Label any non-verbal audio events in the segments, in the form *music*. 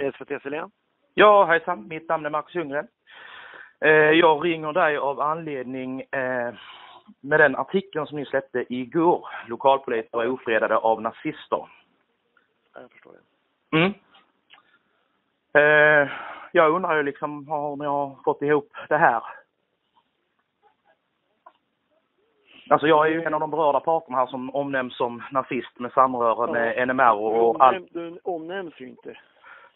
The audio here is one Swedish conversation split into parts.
SVT Silén? Ja, hejsan. Mitt namn är Marcus Ljunggren. Eh, jag ringer dig av anledning eh, med den artikeln som ni släppte igår. Lokalpolitiker är ofredade av nazister. Ja, jag förstår det. Mm. Eh, jag undrar ju liksom hur ni har fått ihop det här. Alltså jag är ju en av de berörda parterna här som omnämns som nazist med samröre med NMR och allt. Du omnämns ju inte.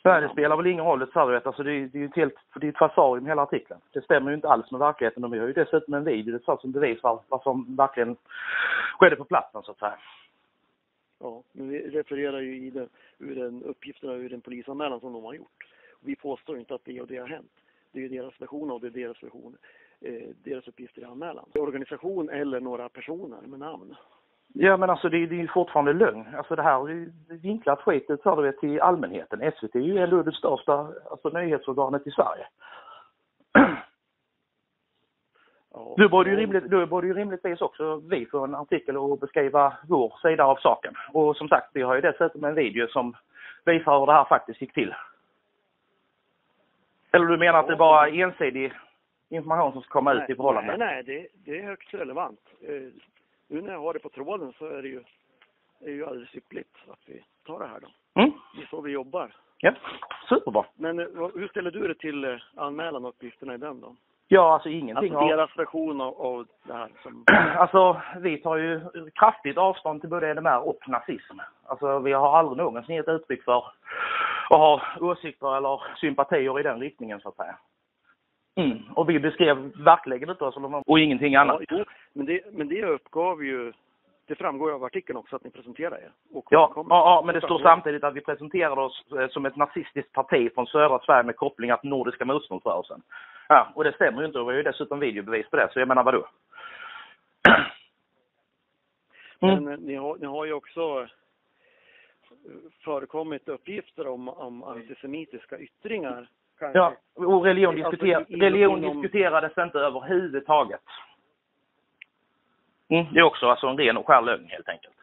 Nej, det spelar väl ingen roll ett servett. Alltså det, är, det är ju ett helt, det är ett falsarium hela artikeln. Det stämmer ju inte alls med verkligheten De har ju dessutom en video det som bevisar vad som verkligen skedde på platsen så att säga. Ja, men vi refererar ju i den, ur den uppgifterna ur den polisanmälan som de har gjort. Vi påstår inte att det och det har hänt. Det är ju deras version och det är deras version, eh, deras uppgifter i anmälan. Organisation eller några personer med namn. Ja men alltså det, det är ju fortfarande lögn. Alltså det här är vinklat skit för det till allmänheten. SVT är ju ändå det största alltså, nyhetsorganet i Sverige. Ja, du borde ju, rimligt, du borde ju rimligtvis också vi få en artikel och beskriva vår sida av saken. Och som sagt, vi har ju dessutom en video som visar hur det här faktiskt gick till. Eller du menar att det bara är ensidig information som ska komma nej, ut i förhållande? Nej, nej, det, det är högst relevant. Nu när jag har det på tråden så är det ju, är ju alldeles ypperligt att vi tar det här då. Mm. Det är så vi jobbar. Ja, superbra. Men eh, hur ställer du dig till eh, anmälan och uppgifterna i den då? Ja, alltså ingenting Alltså deras version av, av det här som... *clears throat* Alltså, vi tar ju kraftigt avstånd till både NMR och nazism. Alltså, vi har aldrig någonsin gett uttryck för att ha åsikter eller sympatier i den riktningen, så att säga. Mm. Och vi beskrev verkligen oss och ingenting annat. Ja, men, det, men det uppgav ju, det framgår ju av artikeln också att ni presenterar er. Och ja, ja, ja, men det står samtidigt att vi presenterade oss eh, som ett nazistiskt parti från södra Sverige med kopplingar till Nordiska motståndsrörelsen. Ja, och det stämmer ju inte och vi har ju dessutom videobevis på det, så jag menar vadå? Mm. Men eh, ni har, ni har ju också eh, förekommit uppgifter om, om antisemitiska yttringar Kanske. Ja, och religion, diskuter alltså, religion inom... diskuterades inte överhuvudtaget. Mm, det är också alltså en ren och skär lögn helt enkelt.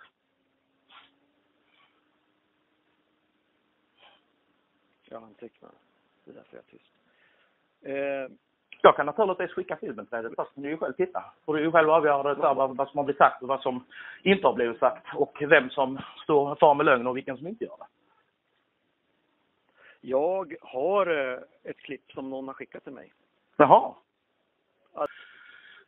Jag antecknar. Det är därför jag är tyst. Eh... Jag kan naturligtvis skicka filmen till dig, fast du ju själv titta. Får du ju själv avgöra det, vad, vad som har blivit sagt och vad som inte har blivit sagt och vem som står far med lögn och vilken som inte gör det. Jag har eh, ett klipp som någon har skickat till mig. Jaha. Att,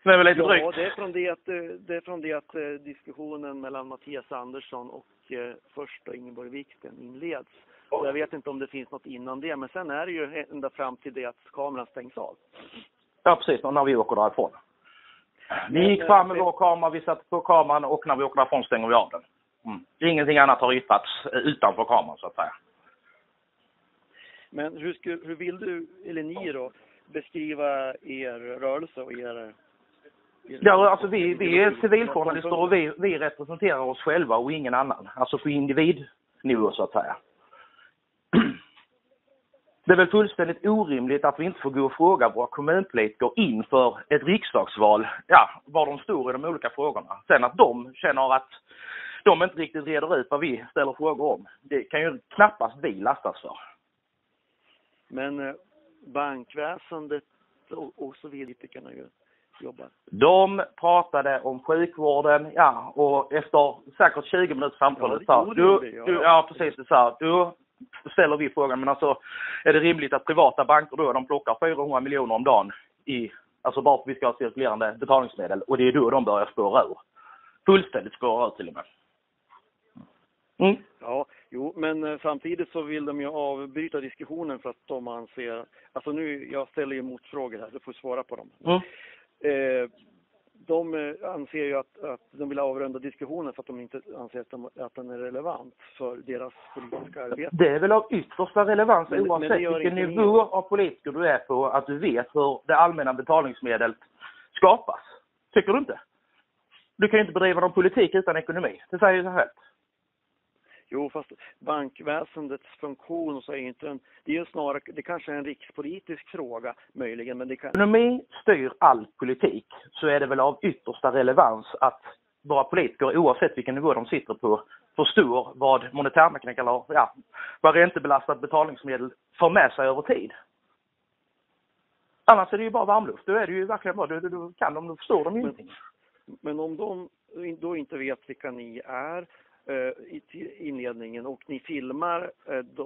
det är väl lite ja, drygt? det är från det att, eh, det är från det att eh, diskussionen mellan Mattias Andersson och eh, först och Ingeborg Wiksten inleds. Så jag vet inte om det finns något innan det, men sen är det ju ända fram till det att kameran stängs av. Ja, precis. När vi åker därifrån. Vi gick fram med vår kamera, vi satte på kameran och när vi åker därifrån stänger vi av den. Mm. Ingenting annat har yttrats utanför kameran så att säga. Men hur, skulle, hur vill du, eller ni då, beskriva er rörelse och er... Ja, alltså vi, vi är civiljournalister och vi, vi representerar oss själva och ingen annan. Alltså på individnivå så att säga. *clears throat* Det är väl fullständigt orimligt att vi inte får gå och fråga våra kommunpolitiker inför ett riksdagsval, ja, var de står i de olika frågorna. Sen att de känner att de inte riktigt reder ut vad vi ställer frågor om, det kan ju knappast vi lastas för. Men eh, bankväsendet och, och så politikerna ju jobbar. De pratade om sjukvården, ja, och efter säkert 20 minuters samtal ja, sa du, det, ja. du, ja precis, det sa då ställer vi frågan, men alltså är det rimligt att privata banker då, de plockar 400 miljoner om dagen i, alltså bara för att vi ska ha cirkulerande betalningsmedel och det är då de börjar spåra ur. Fullständigt spåra ur till och med. Mm. Ja, jo, men eh, samtidigt så vill de ju avbryta diskussionen för att de anser, alltså nu, jag ställer ju motfrågor här, du får svara på dem. Mm. Eh, de eh, anser ju att, att de vill avrunda diskussionen för att de inte anser att, de, att den är relevant för deras politiska arbete. Det är väl av yttersta relevans men, oavsett men vilken nivå av politiker du är på, att du vet hur det allmänna betalningsmedlet skapas. Tycker du inte? Du kan ju inte bedriva någon politik utan ekonomi. Det säger ju sig självt. Jo, fast bankväsendets funktion så är inte en, det är ju snarare, det kanske är en rikspolitisk fråga möjligen, men det kan... Ekonomi styr all politik, så är det väl av yttersta relevans att våra politiker, oavsett vilken nivå de sitter på, förstår vad monetärmekanik eller ja, vad räntebelastat betalningsmedel för med sig över tid. Annars är det ju bara varmluft. Då är det ju verkligen bara, då, då kan de, då förstår de ingenting. Men om de då inte vet vilka ni är i inledningen och ni filmar eh,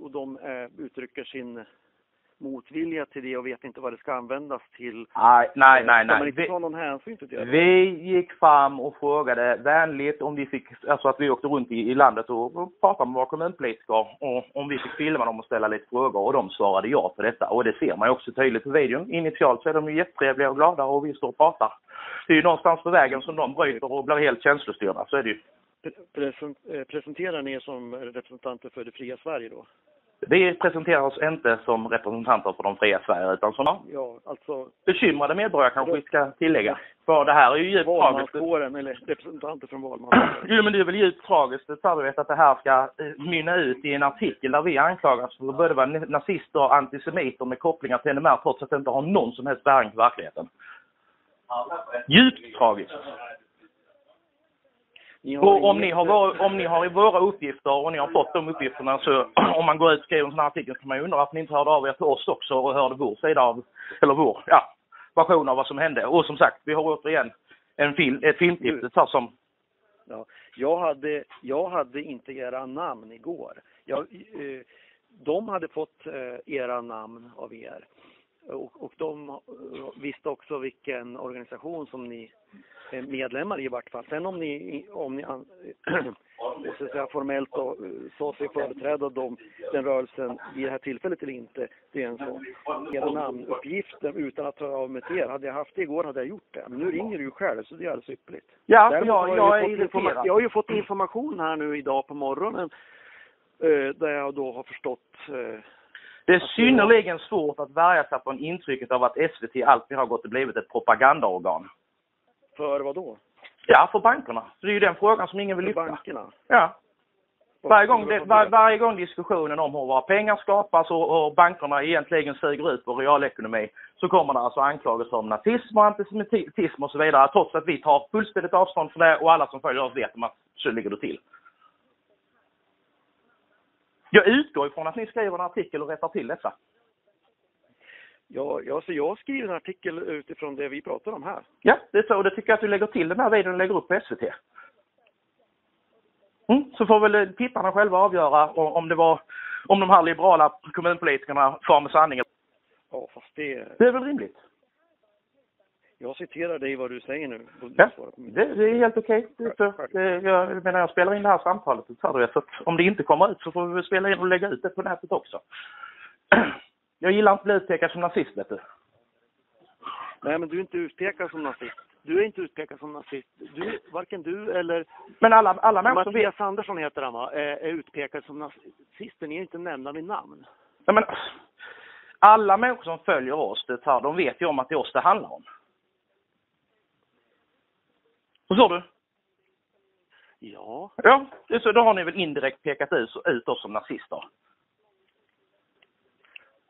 och de eh, uttrycker sin motvilja till det och vet inte vad det ska användas till. Nej, nej, nej. nej. man inte ta någon hänsyn till det? Vi gick fram och frågade vänligt om vi fick, alltså att vi åkte runt i, i landet och, och pratade med våra kommunpolitiker och om vi fick filma dem och ställa lite frågor och de svarade ja på detta. Och det ser man ju också tydligt på videon. Initialt så är de ju jättetrevliga och glada och vi står och pratar. Det är ju någonstans på vägen som de bryter och blir helt känslostyrda, så är det ju. Eh, presenterar ni er som representanter för det fria Sverige då? Vi presenterar oss inte som representanter för de fria Sverige utan som ja, alltså, bekymrade medborgare kanske vi ska tillägga. För det här är ju djupt tragiskt. eller representanter från valmanskåren. *clears throat* jo men det är väl djupt tragiskt vet att det här ska eh, mynna ut i en artikel där vi anklagas för att både vara nazister och antisemiter med kopplingar till NMR trots att det inte har någon som helst bäring på verkligheten. Djupt tragiskt. Och om ni, har om ni har i våra uppgifter och ni har fått de uppgifterna så *clears throat* om man går ut och skriver en sån här artikel så kan man ju undra varför ni inte hörde av er till oss också och hörde vår sida av, eller vår, ja, version av vad som hände. Och som sagt, vi har återigen en film, ett filmtips här som... Ja, jag hade, jag hade inte era namn igår. Jag, eh, de hade fått eh, era namn av er. Och, och de visste också vilken organisation som ni medlemmar i vart fall. Sen om ni, om ni *clears throat* så att säga, formellt då, sa sig företräda dem, den rörelsen vid det här tillfället eller inte, det är en sån. Era namnuppgifter utan att ta av mig till er. Hade jag haft det igår hade jag gjort det. Men nu ringer du ju själv så det är alldeles ypperligt. Ja, Däremot jag, jag, jag är irriterad. Jag har ju fått information här nu idag på morgonen eh, där jag då har förstått eh, det är synnerligen svårt att värja sig från intrycket av att SVT alltid har gått och blivit ett propagandaorgan. För vad då? Ja, för bankerna. Så det är ju den frågan som ingen vill lyfta. För bankerna? Ja. Varje gång, det, var, varje gång diskussionen om hur våra pengar skapas och, och bankerna egentligen suger ut vår realekonomi så kommer det alltså anklagelser om nazism och antisemitism och så vidare trots att vi tar fullständigt avstånd från det och alla som följer oss vet att så ligger det till. Jag utgår ifrån att ni skriver en artikel och rättar till detta. Ja, ja, så jag skriver en artikel utifrån det vi pratar om här. Ja, det är så. Och det tycker jag att du lägger till den här videon och lägger upp på SVT. Mm, så får väl tittarna själva avgöra om det var, om de här liberala kommunpolitikerna far med sanningen. Ja, fast det... Det är väl rimligt? Jag citerar dig vad du säger nu. Ja, det, det är helt okej. Okay. Jag menar, jag spelar in det här samtalet, så att om det inte kommer ut så får vi spela in och lägga ut det på nätet också. *clears throat* Jag gillar inte att bli utpekad som nazist, vet du. Nej, men du är inte utpekad som nazist. Du är inte utpekad som nazist. Du, varken du eller... Men alla, alla människor... Mattias vet... Andersson heter han va? Är, är utpekad som nazist. Ni är inte nämnda vid namn. Nej, men alla människor som följer oss, det här, de vet ju om att det är oss det handlar om. Förstår du? Ja. Ja, så då har ni väl indirekt pekat ut, ut oss som nazister.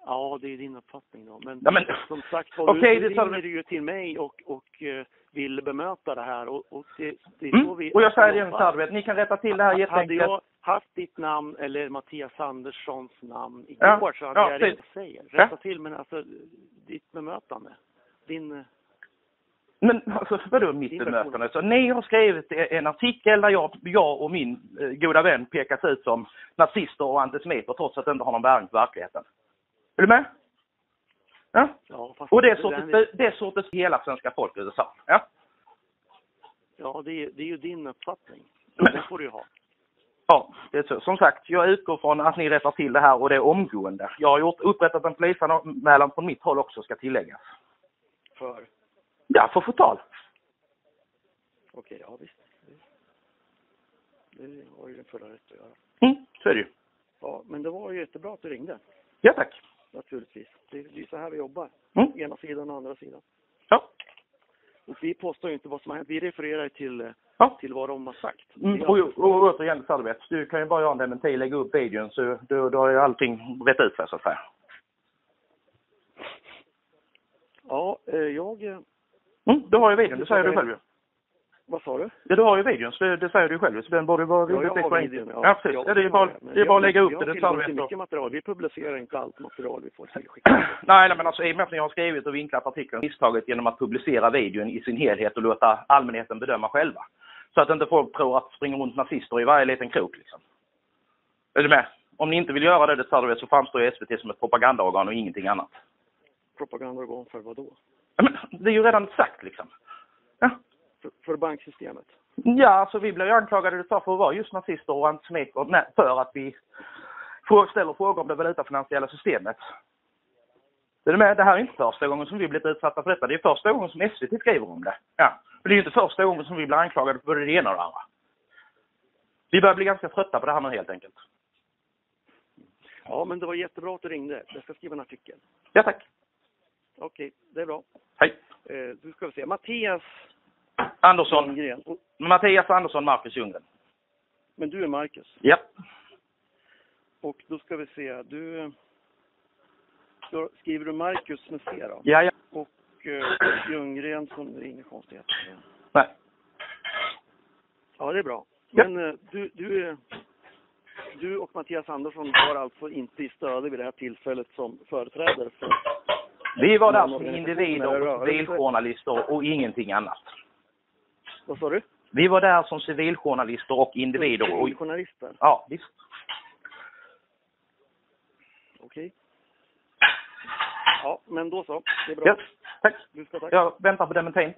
Ja, det är din uppfattning då. Men, ja, men som sagt var, okay, du ringer du ju till mig och, och uh, vill bemöta det här och, och det, det mm. vi... Och jag säger det här, ni kan rätta till det här jätteenkelt. Hade jag haft ditt namn eller Mattias Anderssons namn igår ja. så hade ja, jag jag säger. Rätta ja. till, men alltså ditt bemötande. Din eh, men alltså, vadå mitt bemötande? Så ni har skrivit en artikel där jag, jag och min eh, goda vän pekas ut som nazister och antisemiter trots att det inte har någon bäring på verkligheten. Är du med? Ja? ja och det sortes, det, det sortes hela svenska folket sa. Ja? Ja, det är, det är ju din uppfattning. Men, det får du ju ha. Ja, det är så. Som sagt, jag utgår från att ni rättar till det här och det är omgående. Jag har gjort, upprättat en polisanmälan från mitt håll också, ska tilläggas. För? Ja, för förtal. Okej, ja visst. Det har ju den fulla rätt att göra. Mm, så är det ju. Ja, men det var ju jättebra att du ringde. Ja, tack. Naturligtvis. Det, det är så här vi jobbar. Mm. Ena sidan och andra sidan. Ja. Och vi påstår ju inte vad som har hänt. Vi refererar till, ja. till vad de har sagt. Mm, och, och, och återigen, Salvet, du kan ju bara göra en dementi, lägga upp videon så då, då har ju allting rätt ut sig så att säga. Ja, eh, jag... Eh, mm, du har ju videon, det säger du själv ju. Vad sa du? Ja, du har ju videon, så det, det säger du själv. Så den borde vara Ja, jag har videon. Ja, precis. jag Ja, det är bara, det är bara att vi lägga upp vi det. Det tar efter. mycket material. Vi publicerar inte allt material vi får tillskickat. Nej, nej, men alltså i och med att ni har skrivit och vinklat artikeln misstaget genom att publicera videon i sin helhet och låta allmänheten bedöma själva. Så att inte folk tror att det springer runt nazister i varje liten krok liksom. Är du med? Om ni inte vill göra det, det tar du vet, så framstår SVT som ett propagandaorgan och ingenting annat. Propagandaorgan för vad då? Ja, Men det är ju redan sagt liksom. Ja. För, för banksystemet? Ja, alltså vi ju anklagade det sa, för att vara just nazister och antisemiter för att vi ställer frågor om det valutafinansiella systemet. Är du med? Det här är inte första gången som vi blivit utsatta för detta. Det är första gången som SVT skriver om det. Ja. Men det är inte första gången som vi blir anklagade för både det ena och det andra. Vi börjar bli ganska trötta på det här nu helt enkelt. Ja, men det var jättebra att du ringde. Jag ska skriva en artikel. Ja, tack. Okej, det är bra. Hej. Eh, du ska vi se. Mattias Andersson. Lundgren. Och- Mattias Andersson, Marcus Ljunggren. Men du är Marcus. Ja. Och då ska vi se. Du... Då skriver du Marcus med C då? Ja, ja. Och eh, Ljunggren som det är inga konstigheter. Nej. Ja, det är bra. Ja. Men eh, du, du, är- du och Mattias Andersson var alltså inte i stöde vid det här tillfället som företrädare för... Vi var där som individer och rörelse. civiljournalister och ingenting annat. Vad sa du? Vi var där som civiljournalister och individer och... Journalister? Ja, visst. Okej. Ja, men då så. Det är bra. Ja, tack. Du ska tack. Jag väntar på dementin.